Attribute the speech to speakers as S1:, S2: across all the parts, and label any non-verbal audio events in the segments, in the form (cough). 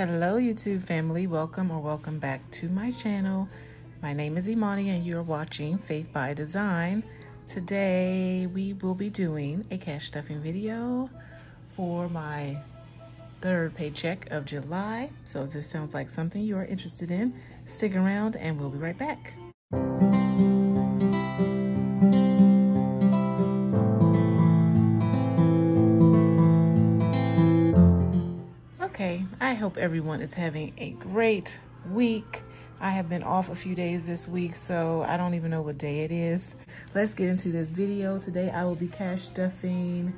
S1: Hello YouTube family, welcome or welcome back to my channel. My name is Imani and you're watching Faith by Design. Today we will be doing a cash stuffing video for my third paycheck of July. So if this sounds like something you are interested in, stick around and we'll be right back. I hope everyone is having a great week. I have been off a few days this week, so I don't even know what day it is. Let's get into this video. Today I will be cash stuffing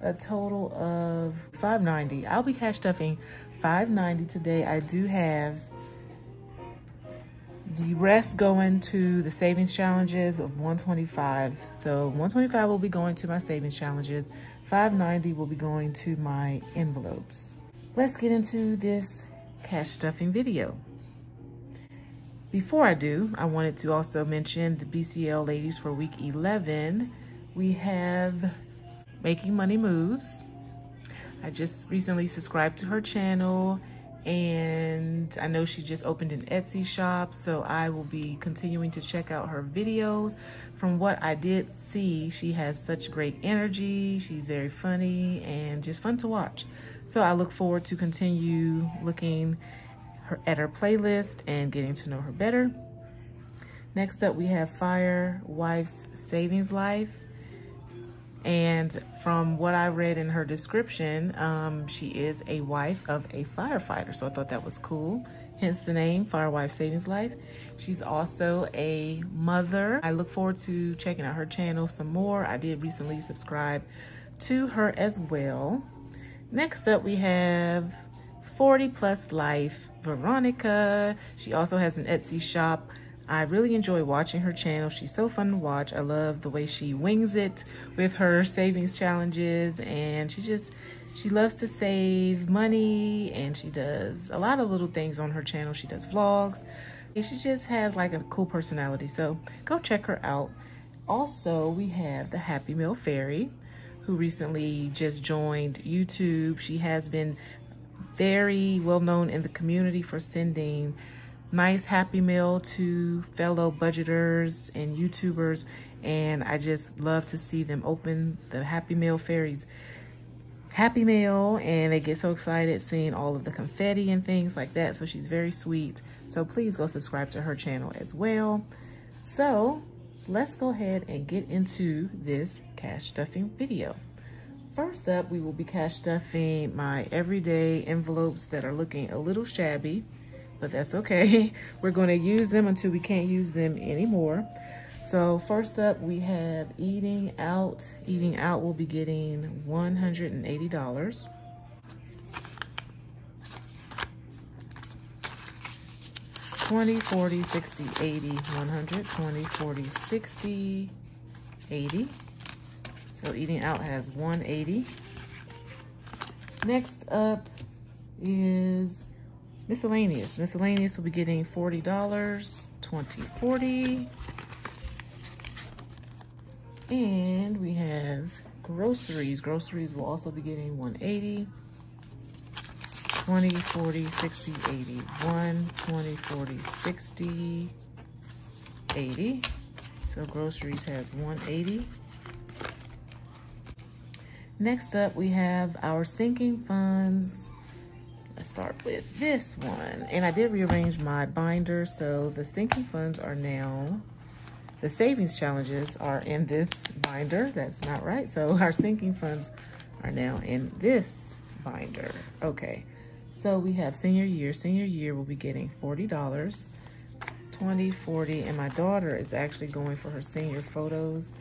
S1: a total of 590. I'll be cash stuffing 590 today. I do have the rest going to the savings challenges of 125. So 125 will be going to my savings challenges. 590 will be going to my envelopes let's get into this cash stuffing video. Before I do, I wanted to also mention the BCL ladies for week 11. We have Making Money Moves. I just recently subscribed to her channel and I know she just opened an Etsy shop, so I will be continuing to check out her videos. From what I did see, she has such great energy. She's very funny and just fun to watch. So I look forward to continue looking her, at her playlist and getting to know her better. Next up, we have Fire Wife's Savings Life. And from what I read in her description, um, she is a wife of a firefighter. So I thought that was cool. Hence the name, Fire Wife Savings Life. She's also a mother. I look forward to checking out her channel some more. I did recently subscribe to her as well. Next up, we have 40 Plus Life, Veronica. She also has an Etsy shop. I really enjoy watching her channel. She's so fun to watch. I love the way she wings it with her savings challenges and she just, she loves to save money and she does a lot of little things on her channel. She does vlogs and she just has like a cool personality. So go check her out. Also, we have the Happy Mail Fairy who recently just joined YouTube. She has been very well known in the community for sending nice Happy Mail to fellow budgeters and YouTubers. And I just love to see them open the Happy Mail Fairies Happy Mail and they get so excited seeing all of the confetti and things like that. So she's very sweet. So please go subscribe to her channel as well. So let's go ahead and get into this cash stuffing video. First up, we will be cash stuffing my everyday envelopes that are looking a little shabby, but that's okay. (laughs) We're going to use them until we can't use them anymore. So first up, we have Eating Out. Eating Out will be getting $180. 20, 40, 60, 80, 100, 20, 40, 60, 80. So eating out has 180. Next up is miscellaneous. Miscellaneous will be getting $40, 20, 40. And we have groceries. Groceries will also be getting 180. 20, 40, 60, 80. 1, 20, 40, 60, 80. So groceries has 180. Next up, we have our sinking funds. Let's start with this one. And I did rearrange my binder, so the sinking funds are now, the savings challenges are in this binder. That's not right. So (laughs) our sinking funds are now in this binder. Okay. So we have senior year. Senior year will be getting $40, 20, 40, and my daughter is actually going for her senior photos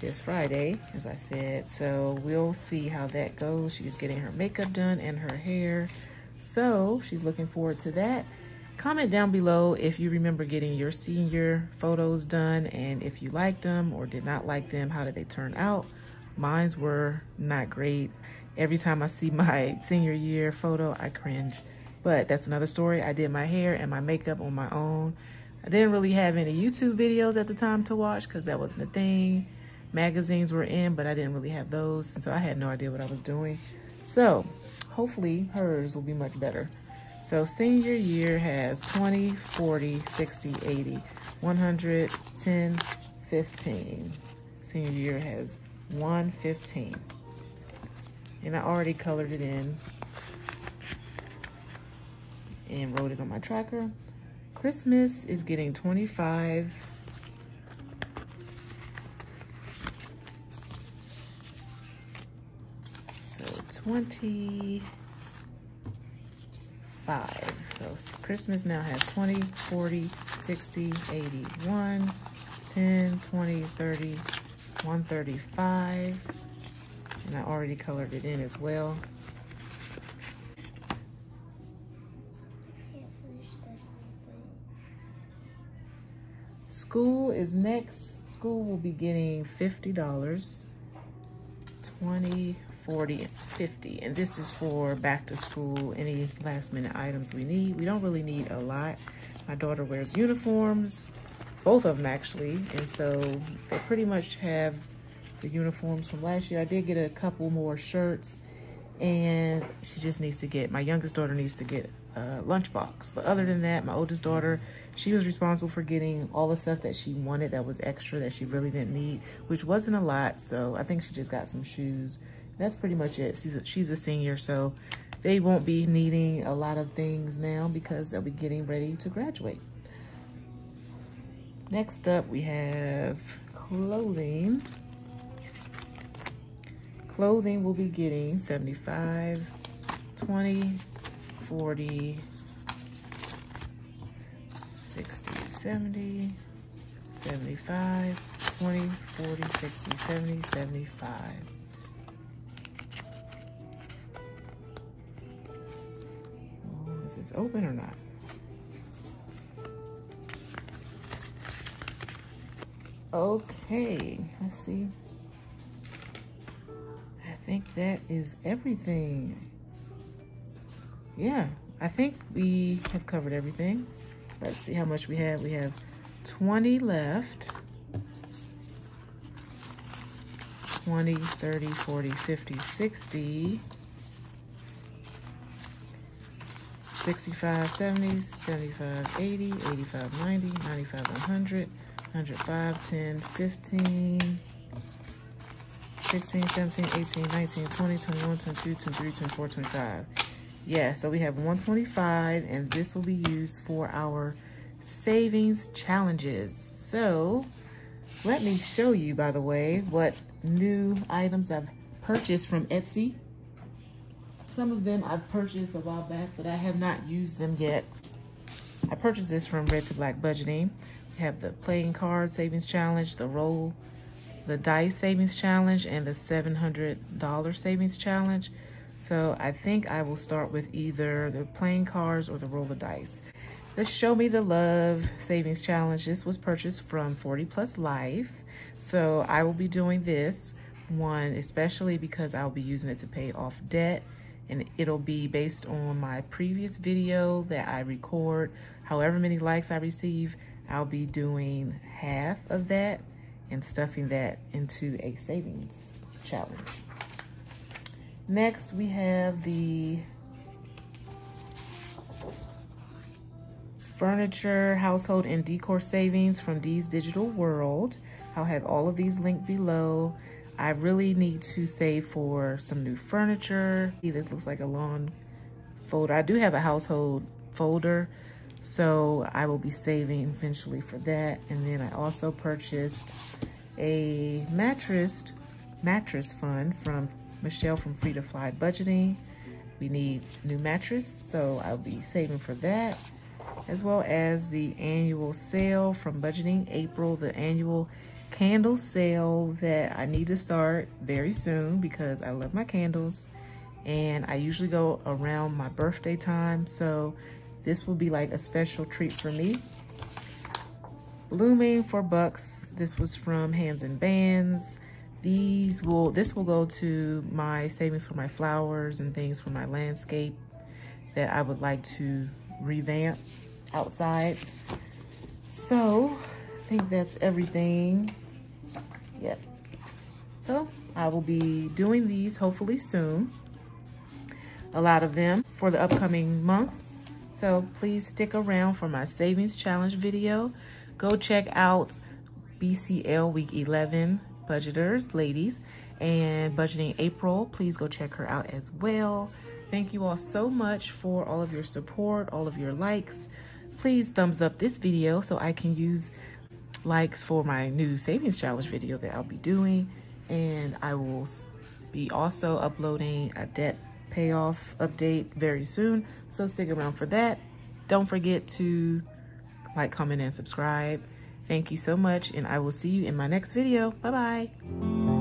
S1: this Friday, as I said. So we'll see how that goes. She's getting her makeup done and her hair. So she's looking forward to that. Comment down below if you remember getting your senior photos done and if you liked them or did not like them, how did they turn out? Mines were not great. Every time I see (laughs) my senior year photo, I cringe. But that's another story. I did my hair and my makeup on my own. I didn't really have any YouTube videos at the time to watch because that wasn't a thing. Magazines were in, but I didn't really have those. And so I had no idea what I was doing. So hopefully hers will be much better. So senior year has 20, 40, 60, 80, 100, 10, 15. Senior year has 115. And I already colored it in and wrote it on my tracker. Christmas is getting 25. So 25. So Christmas now has 20, 40, 60, 80, 1, 10, 20, 30, 135. And I already colored it in as well. School is next. School will be getting $50. 20, 40, 50. And this is for back to school, any last minute items we need. We don't really need a lot. My daughter wears uniforms, both of them actually. And so they pretty much have the uniforms from last year. I did get a couple more shirts and she just needs to get, my youngest daughter needs to get a lunchbox. But other than that, my oldest daughter, she was responsible for getting all the stuff that she wanted that was extra that she really didn't need, which wasn't a lot. So I think she just got some shoes. That's pretty much it. She's a, she's a senior, so they won't be needing a lot of things now because they'll be getting ready to graduate. Next up, we have clothing. Clothing will be getting 75, 20, 40, 60, 70, 75, 20, 40, 60, 70, 75. Oh, is this open or not? Okay, let's see. I think that is everything. Yeah, I think we have covered everything. Let's see how much we have. We have 20 left. 20, 30, 40, 50, 60. 65, 70, 75, 80, 85, 90, 95, 100, 105, 10, 15, 16, 17, 18, 19, 20, 21, 22, 23, 24, 25. Yeah, so we have 125 and this will be used for our savings challenges. So let me show you, by the way, what new items I've purchased from Etsy. Some of them I've purchased a while back, but I have not used them yet. I purchased this from Red to Black Budgeting have the playing card savings challenge, the roll, the dice savings challenge, and the $700 savings challenge. So I think I will start with either the playing cards or the roll of dice. The Show Me the Love Savings Challenge. This was purchased from 40 Plus Life. So I will be doing this one, especially because I'll be using it to pay off debt. And it'll be based on my previous video that I record. However many likes I receive, I'll be doing half of that and stuffing that into a savings challenge. Next, we have the furniture, household, and decor savings from Dee's Digital World. I'll have all of these linked below. I really need to save for some new furniture. This looks like a lawn folder. I do have a household folder, so I will be saving eventually for that. And then I also purchased a mattress, mattress fund from Michelle from Free 2 Fly Budgeting. We need new mattress, so I'll be saving for that. As well as the annual sale from Budgeting Apryl, the annual candle sale that I need to start very soon because I love my candles. And I usually go around my birthday time, so this will be like a special treat for me. Blooming for bucks. This was from Hands and Bands. These will, this will go to my savings for my flowers and things for my landscape that I would like to revamp outside. So I think that's everything. Yep. So I will be doing these hopefully soon. A lot of them for the upcoming months So please stick around for my savings challenge video. Go check out BCL week 11 budgeters, ladies, and budgeting Apryl. Please go check her out as well. Thank you all so much for all of your support, all of your likes. Please thumbs up this video so I can use likes for my new savings challenge video that I'll be doing. And I will be also uploading a debt payoff update very soon. So stick around for that. Don't forget to like, comment, and subscribe. Thank you so much, and I will see you in my next video. Bye-bye.